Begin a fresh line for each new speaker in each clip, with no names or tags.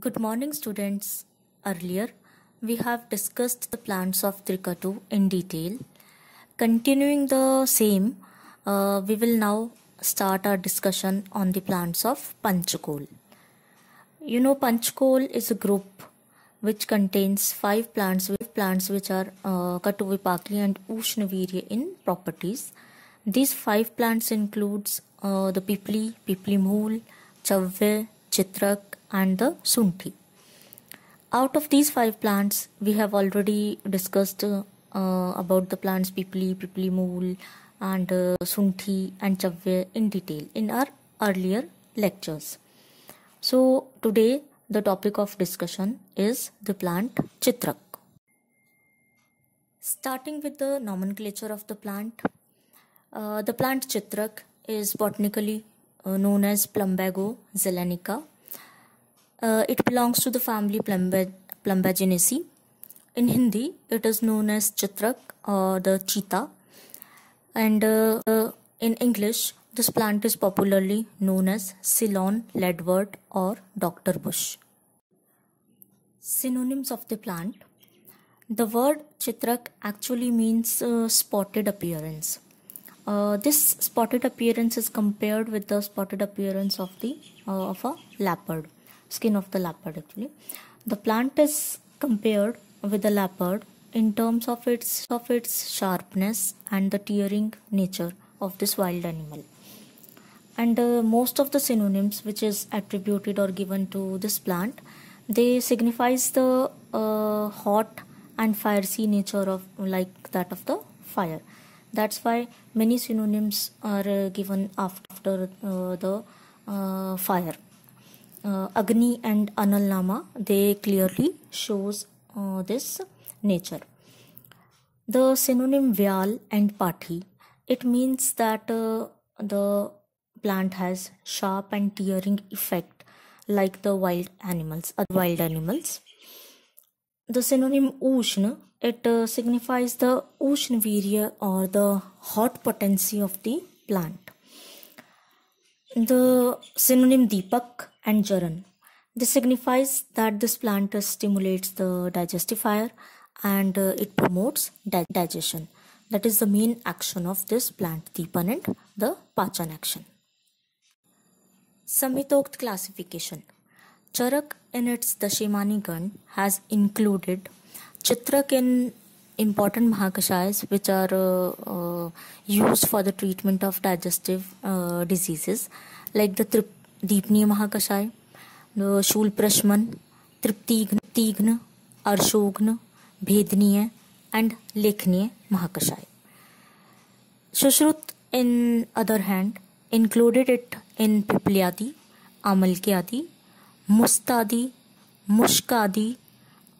Good morning, students. Earlier, we have discussed the plants of Trikatu in detail. Continuing the same, uh, we will now start our discussion on the plants of Panchakol. You know, Panchakol is a group which contains five plants, with plants which are uh, Katuvipaki and Ushnavirya in properties. These five plants includes uh, the Pipli, Pipli Mool, Chavve, Chitrak, and the Sunthi. Out of these five plants, we have already discussed uh, about the plants Pipli, Pipli Mool, and uh, Sunthi and Chavve in detail in our earlier lectures. So, today the topic of discussion is the plant Chitrak. Starting with the nomenclature of the plant, uh, the plant Chitrak is botanically uh, known as Plumbago zeylanica. Uh, it belongs to the family Plumba- Plumbaginaceae. In Hindi, it is known as Chitrak or the cheetah. And uh, uh, in English, this plant is popularly known as Ceylon leadwort or Doctor Bush. Synonyms of the plant The word Chitrak actually means uh, spotted appearance. Uh, this spotted appearance is compared with the spotted appearance of the uh, of a leopard skin of the leopard actually. The plant is compared with the leopard in terms of its of its sharpness and the tearing nature of this wild animal. And uh, most of the synonyms which is attributed or given to this plant they signifies the uh, hot and fiery nature of like that of the fire. That's why many synonyms are uh, given after uh, the uh, fire uh, agni and anal nama they clearly shows uh, this nature the synonym vyal and pathi it means that uh, the plant has sharp and tearing effect like the wild animals uh, wild animals the synonym ushna it uh, signifies the Ushnavirya or the hot potency of the plant. The synonym Deepak and Jaran. This signifies that this plant stimulates the digestive fire and uh, it promotes di- digestion. That is the main action of this plant, Deepan and the Pachan action. Samhitokt classification. Charak in its Dashimani Gan has included Chitrak in important Mahakashayas which are uh, uh, used for the treatment of digestive uh, diseases like the Trip- Deepniya Mahakashaya, the Shul Prashman, Triptigna, Arshogna, Bhedniya and Lekhniya Mahakashaya. Shushrut, in other hand, included it in Pipliadi, Amalkyadi, Mustadi, Mushkadi,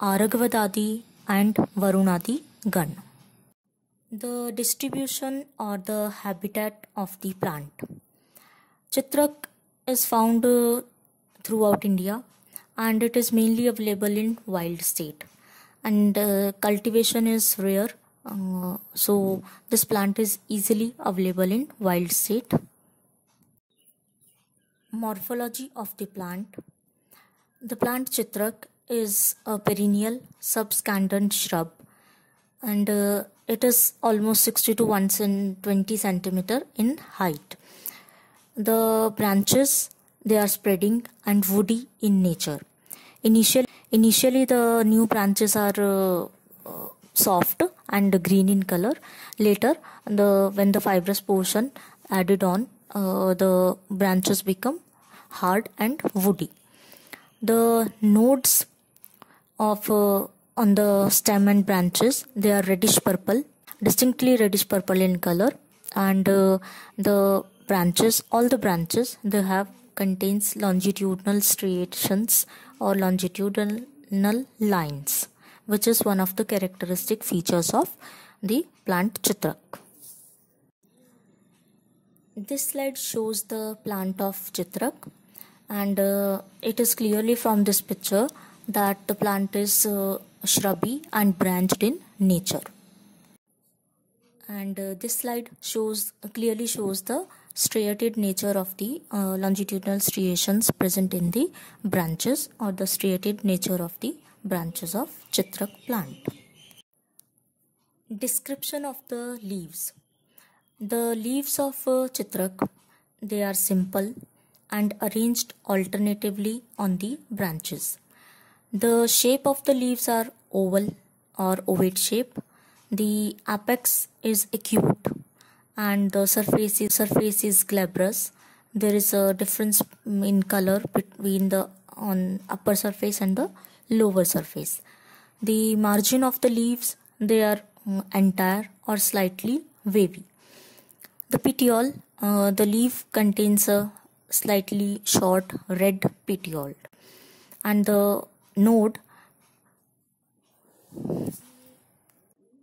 Aragvadadi, and Varunadi gun. The distribution or the habitat of the plant. Chitrak is found throughout India and it is mainly available in wild state and uh, cultivation is rare uh, so this plant is easily available in wild state morphology of the plant the plant chitrak is a perennial subscandent shrub. And uh, it is almost 60 to 120 centimeter in height. The branches they are spreading and woody in nature. Initially initially the new branches are uh, soft and green in color. Later the when the fibrous portion added on uh, the branches become hard and woody. The nodes of uh, on the stem and branches. They are reddish purple distinctly reddish purple in color. And uh, the branches all the branches they have contains longitudinal striations or longitudinal lines which is one of the characteristic features of the plant chitrak. This slide shows the plant of chitrak and uh, it is clearly from this picture that the plant is uh, shrubby and branched in nature and uh, this slide shows clearly shows the striated nature of the uh, longitudinal striations present in the branches or the striated nature of the branches of chitrak plant. Description of the leaves. The leaves of uh, chitrak they are simple and arranged alternatively on the branches. The shape of the leaves are oval or ovate shape. The apex is acute and the surface is, surface is glabrous. There is a difference in color between the on upper surface and the lower surface. The margin of the leaves they are mm, entire or slightly wavy. The petiole, uh, the leaf contains a slightly short red petiole and the node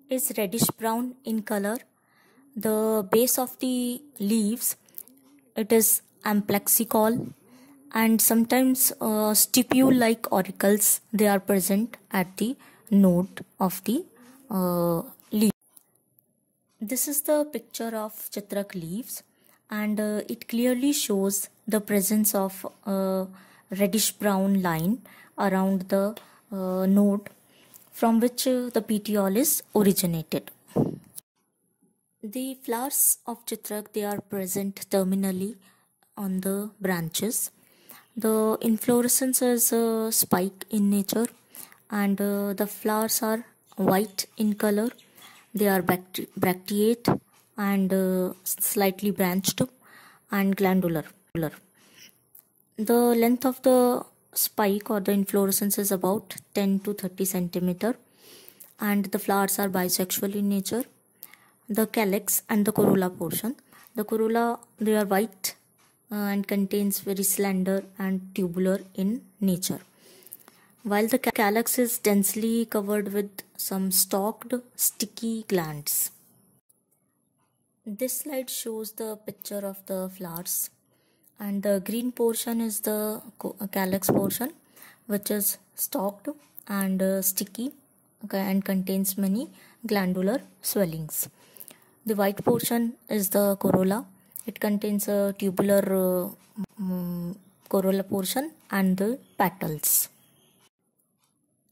is reddish brown in color. The base of the leaves it is amplexicaul and sometimes uh, stipule like auricles they are present at the node of the uh, leaf. This is the picture of chitrak leaves and uh, it clearly shows the presence of a reddish brown line around the uh, node from which uh, the petiole is originated the flowers of chitrak they are present terminally on the branches. The inflorescence is a spike in nature and uh, the flowers are white in color. They are bracteate and uh, slightly branched and glandular. The length of the spike or the inflorescence is about 10 to 30 centimeter and the flowers are bisexual in nature the calyx and the corolla portion. The corolla they are white uh, and contains very slender and tubular in nature. While the calyx is densely covered with some stalked sticky glands. This slide shows the picture of the flowers and the green portion is the calyx portion which is stalked and uh, sticky okay, and contains many glandular swellings. The white portion is the corolla. It contains a tubular uh, um, corolla portion and the petals.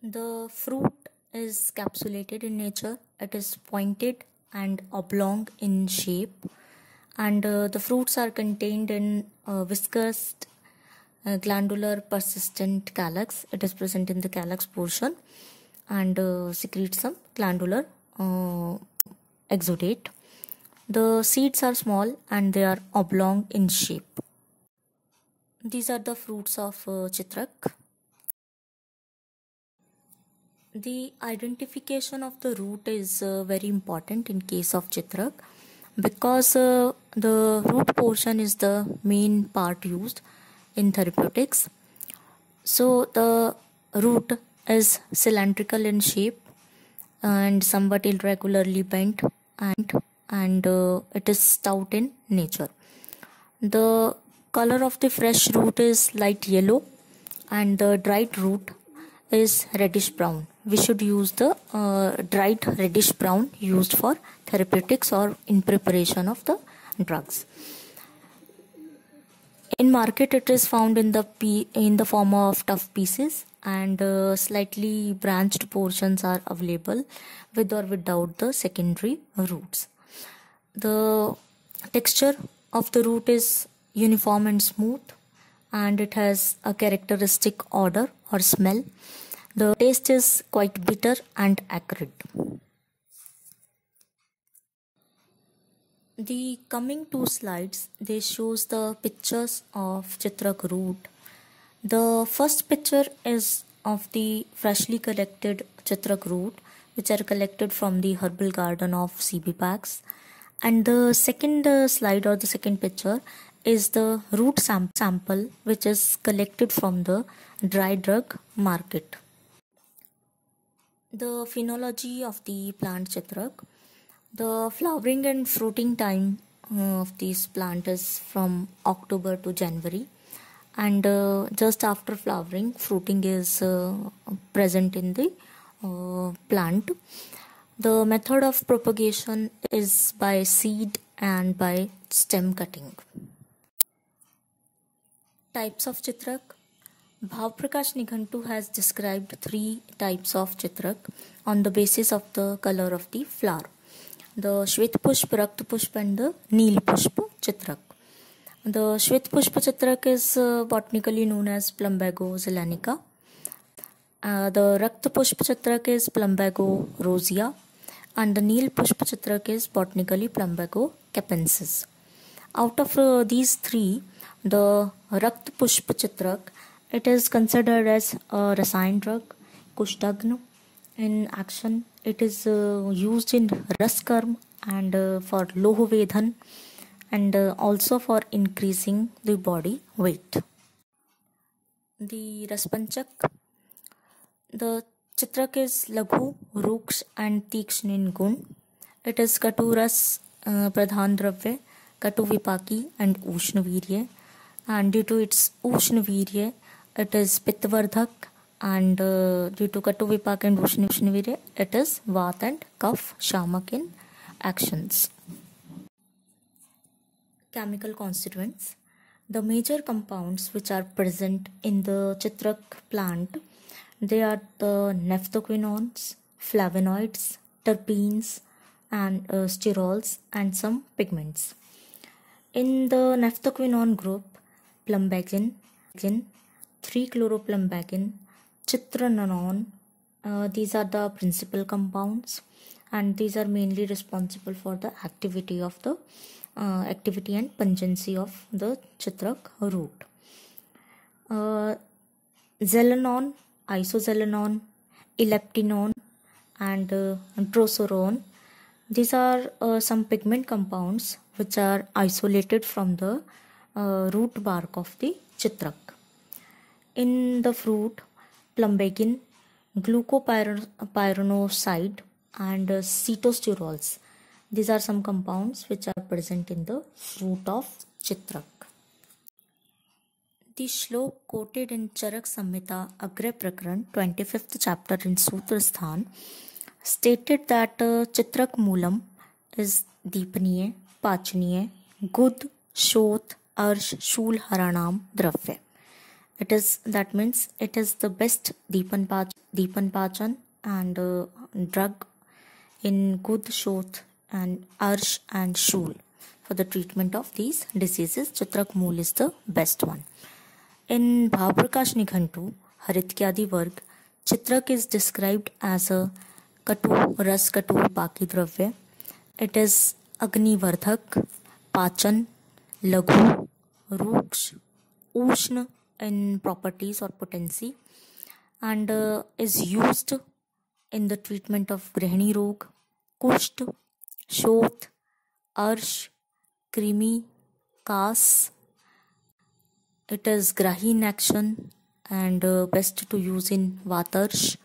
The fruit is capsulated in nature. It is pointed and oblong in shape and uh, the fruits are contained in uh, viscous uh, glandular persistent calyx. It is present in the calyx portion and uh, secretes some glandular uh, exudate. The seeds are small and they are oblong in shape. These are the fruits of uh, chitrak. The identification of the root is very important in case of chitrak because uh, the root portion is the main part used in therapeutics. So the root is cylindrical in shape and somewhat irregularly bent and and uh, it is stout in nature. The color of the fresh root is light yellow and the dried root is reddish brown. We should use the uh, dried reddish brown used for therapeutics or in preparation of the drugs. In market, it is found in the in the form of tough pieces and uh, slightly branched portions are available with or without the secondary roots. The texture of the root is uniform and smooth and it has a characteristic odor or smell. The taste is quite bitter and acrid. The coming two slides they shows the pictures of Chitrak root. The first picture is of the freshly collected Chitrak root which are collected from the herbal garden of CBPACS. And the second uh, slide or the second picture is the root sam- sample which is collected from the dry drug market. The phenology of the plant chitrak the flowering and fruiting time uh, of these plant is from october to january and uh, just after flowering fruiting is uh, present in the uh, plant the method of propagation is by seed and by stem cutting. Types of Chitrak Bhavprakash Nighantu has described three types of Chitrak on the basis of the color of the flower. दो श्वेत पुष्प रक्त पुष्प and the neel pushpa चित्रक the shweta pushpa chitraka is botanically known as Plumbago zeylanica the rakta pushpa chitraka is Plumbago rosea and the neel pushpa chitraka is botanically plumbago capensis out of these three the rakta pushpa chitraka it is considered as rasayana drug kushtaghna In action, it is uh, used in Raskarm and uh, for Lohovedhan and uh, also for increasing the body weight. The Raspanchak, the Chitrak is Laghu, Ruksh and Tikshn in Gun. It is Katuras uh, Pradhan Dravya, Katu Vipaki and Ushnavirya and due to its Ushnavirya it is Pitvardhak and uh, due to Katuvipak and Ushnavirya it is Vat and Kaf Shamak in actions. Chemical constituents The major compounds which are present in the Chitrak plant they are the naphthoquinones, flavonoids, terpenes and uh, sterols and some pigments. In the naphthoquinone group plumbagin, 3-chloroplumbagin, chitranone. Uh, these are the principal compounds and these are mainly responsible for the activity of the uh, activity and pungency of the chitrak root. Uh, zeylanone, isozeylanone, elliptinone and uh, droserone. These are uh, some pigment compounds which are isolated from the uh, root bark of the chitrak. In the fruit, plumbagin, glucopyranoside and uh, cetosterols. These are some compounds which are present in the fruit of chitrak. The shlok quoted in Charak Samhita Agre Prakran 25th chapter in Sutrasthan stated that uh, Chitrak Moolam is Deepaniya, Pachaniya, Gud, Shot, arsh shul haranam dravya it is that means it is the best deepan deepan pachan and uh, drug in gud shot and arsh and shul for the treatment of these diseases. Chitrak mool is the best one. In bhavprakash nighantu harityadi varg chitrak is described as a katu ras katu paki dravya. It is agni vardhak pachan laghu, ruksh, ushna in properties or potency and uh, is used in the treatment of grihani rog, kusht, shot, arsh, krimi, kas. It is grahi in action and uh, best to use in vatarsh,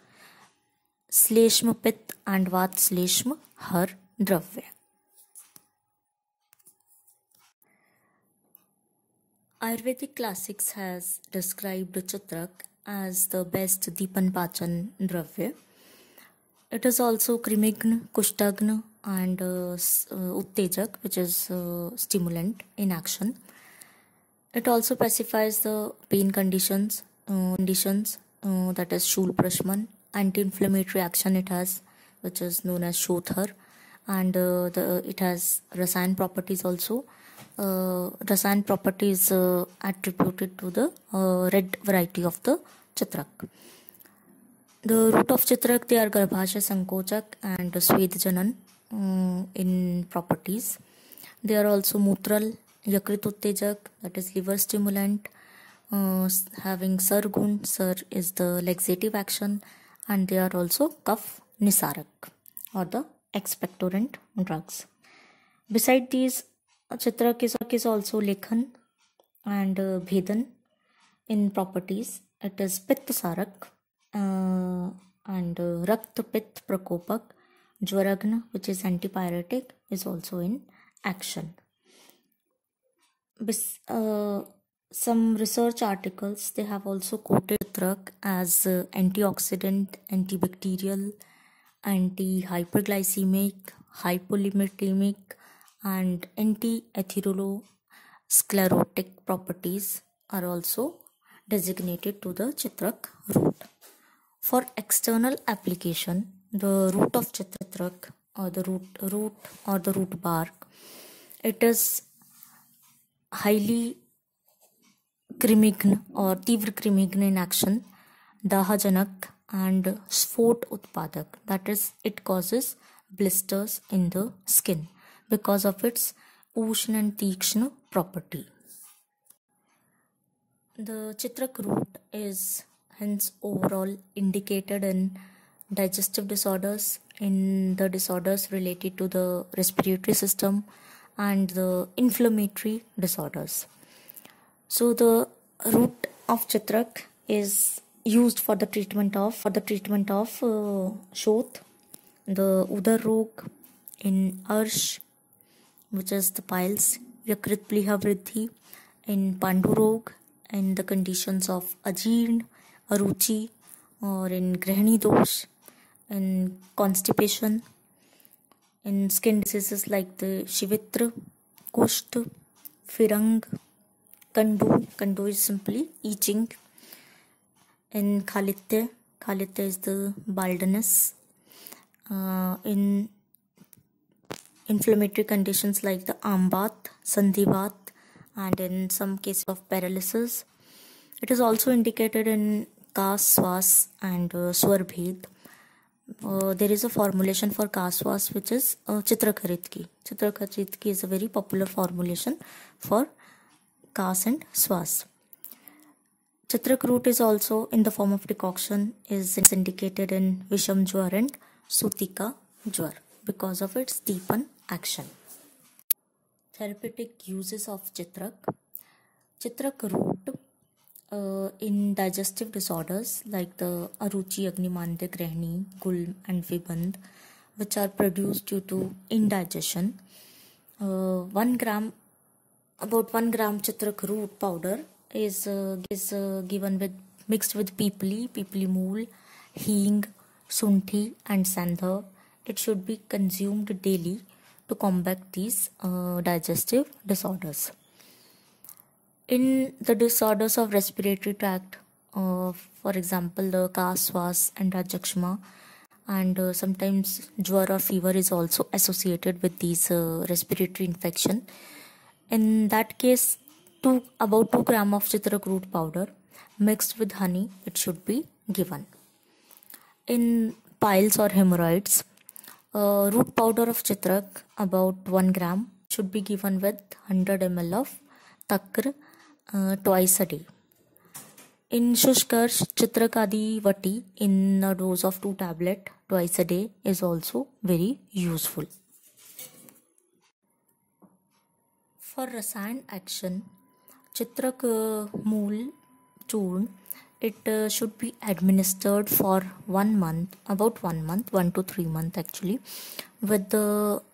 sleshma pit and vat sleshma har dravya. Ayurvedic classics has described Chitrak as the best Deepan Pachan Dravya. It is also Krimigna, Kushtagna and uh, uh, Uttejak which is uh, stimulant in action. It also pacifies the pain conditions, uh, conditions uh, that is Shul Prashman, anti-inflammatory action it has which is known as Shothar and uh, the, it has rasayan properties also uh, rasayan properties uh, attributed to the uh, red variety of the chitrak. The root of chitrak they are garbhasha sankochak and swedjanan um, in properties. They are also mutral, yakrit uttejak that is liver stimulant, uh, having sargun, sar is the laxative action and they are also kaf nisarak or the expectorant drugs. Beside these Chitrak is, is also Lekhan and uh, Bhedan in properties. It is Pitta Sarak uh, and uh, Rakt Pit Prakopak. Jwaragna, which is antipyretic, is also in action. Uh, some research articles they have also quoted Chitrak as uh, antioxidant, antibacterial, anti-hyperglycemic, hypolipidemic, and anti-atherosclerotic properties are also designated to the chitrak root. For external application, the root of chitrak or the root root or the root bark, it is highly krimign or tivr krimign in action, dahajanak and sphot utpadak. That is, it causes blisters in the skin because of its ushna and tikshna property. The chitrak root is hence overall indicated in digestive disorders, in the disorders related to the respiratory system, and the inflammatory disorders. So the root of chitrak is used for the treatment of for the treatment of uh, the udar rog in arsh, which is the piles, yakrit pliha vridhi, in pandurog, in the conditions of ajeen, aruchi, or in grahani dosh, in constipation, in skin diseases like the shivitra, kusht, firang, kandu. Kandu is simply itching. In khalitya, khalitya is the baldness. Uh, in inflammatory conditions like the ambat, sandhivat, and in some cases of paralysis. It is also indicated in Kas, Swas, and uh. Uh, there is a formulation for Kaswas which is uh, Chitrakharitki. Chitrakharitki is a very popular formulation for Kas and Swas. Chitrak root is also in the form of decoction is indicated in Visham Jwar and Sutika Jwar because of its deepan action. Therapeutic uses of Chitrak. Chitrak root uh, in digestive disorders like the Aruchi, Agnimandya, Grahani, Gulm, and Viband, which are produced due to indigestion. Uh, one gram, about one gram chitrak root powder is uh, is uh, given with mixed with pipli, pipli mool, hing, sunthi, and sandha. It should be consumed daily to combat these uh, digestive disorders. In the disorders of respiratory tract uh, for example the kaswas and rajakshma and uh, sometimes jwar or fever is also associated with these uh, respiratory infection. In that case two about 2 gram of chitrak root powder mixed with honey it should be given. In piles or hemorrhoids uh, root powder of chitrak about 1 gram should be given with 100 ml of takr uh, twice a day. In Shushkarsh, Chitrakadi Vati in a dose of 2 tablet twice a day is also very useful. For Rasayan action, Chitrak uh, Mool Churn it uh, should be administered for one month about one month one to three month actually with the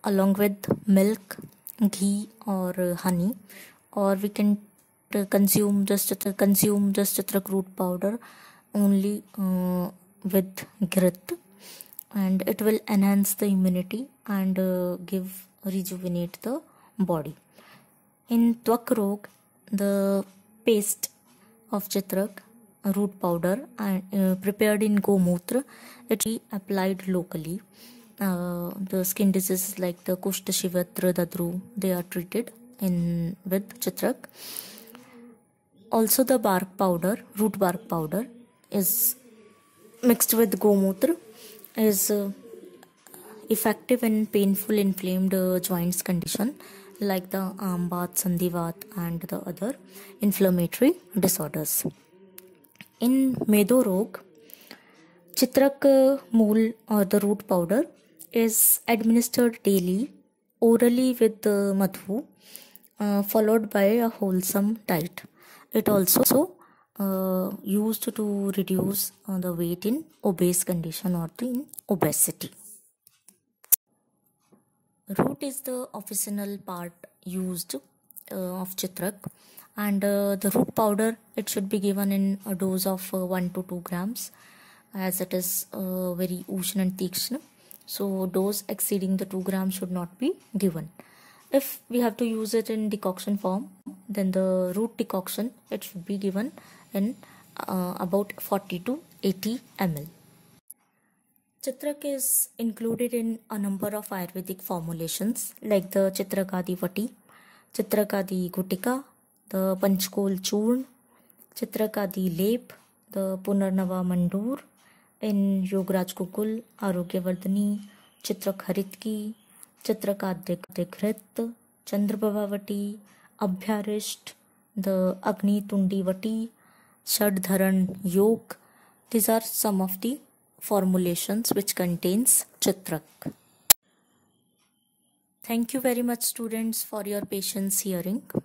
along with milk ghee or uh, honey. Or we can consume just consume just chitrak root powder only uh, with ghrit. And it will enhance the immunity and uh, give rejuvenate the body. In twak rog the paste of chitrak root powder and uh, prepared in gomutra it is applied locally. Uh, the skin diseases like the kushta shivatra dadru they are treated in with chitrak. Also the bark powder root bark powder is mixed with gomutra is uh, effective in painful inflamed uh, joints condition like the ambat sandhivat and the other inflammatory disorders in medo rog chitrak mool or the root powder is administered daily orally with uh, madhu uh, followed by a wholesome diet it also uh, used to reduce uh, the weight in obese condition or in obesity. Root is the officinal part used uh, of chitrak and uh, the root powder it should be given in a dose of uh, 1 to 2 grams as it is uh, very ushna and so dose exceeding the 2 grams should not be given. If we have to use it in decoction form then the root decoction it should be given in uh, about 40 to 80 ml Chitrak is included in a number of Ayurvedic formulations like the Chitrakadi Vati, Chitrakadi Gutika, the panchakola churna chitrakadi lepa, the पुनर्नवा मंडूर इन योगराज गुकुल, आरोग्यवर्धनी चित्रक हरित की चित्रकादिकृत चंद्रभावटी अभ्यारिष्ट, the agni tundivati shaddharana yoga these are some of the formulations which contains chitraka thank you very much students for your patience hearing